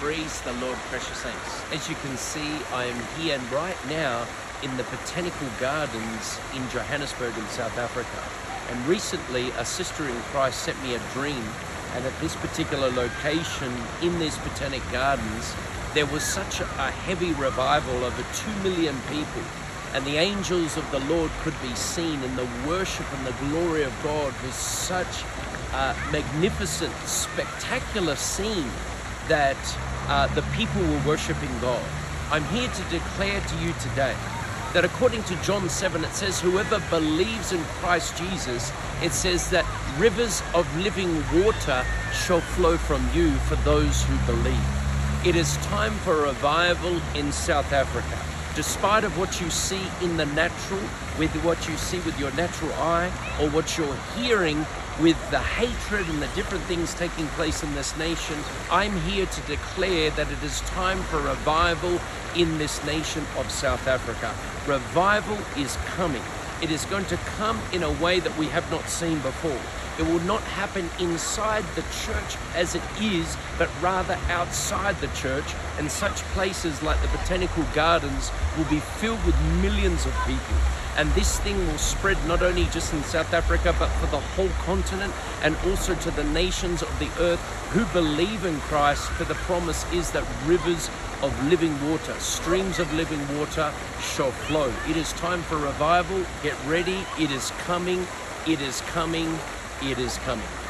Praise the Lord, precious saints. As you can see, I am here and right now in the Botanical Gardens in Johannesburg in South Africa. And recently, a sister in Christ sent me a dream. And at this particular location in these Botanic Gardens, there was such a heavy revival over 2 million people. And the angels of the Lord could be seen, and the worship and the glory of God was such a magnificent, spectacular scene that uh, the people were worshiping God. I'm here to declare to you today that according to John 7, it says, Whoever believes in Christ Jesus, it says that rivers of living water shall flow from you for those who believe. It is time for revival in South Africa. Despite of what you see in the natural, with what you see with your natural eye, or what you're hearing with the hatred and the different things taking place in this nation, I'm here to declare that it is time for revival in this nation of South Africa. Revival is coming. It is going to come in a way that we have not seen before. It will not happen inside the church as it is, but rather outside the church. And such places like the Botanical Gardens will be filled with millions of people. And this thing will spread not only just in South Africa, but for the whole continent and also to the nations of the earth who believe in Christ. For the promise is that rivers of living water, streams of living water shall flow. It is time for revival. Get ready. It is coming. It is coming. It is coming.